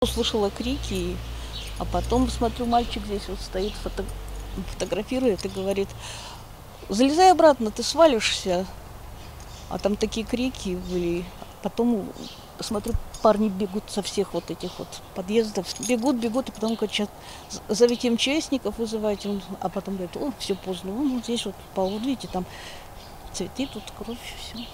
Услышала крики, а потом смотрю, мальчик здесь вот стоит, фото- фотографирует и говорит, залезай обратно, ты свалишься. А там такие крики были. Потом смотрю, парни бегут со всех вот этих вот подъездов. Бегут, бегут, и потом кричат, зовите МЧСников, вызывайте. А потом говорит, о, все поздно, вон вот здесь вот, по видите, там цветы, тут кровь, все.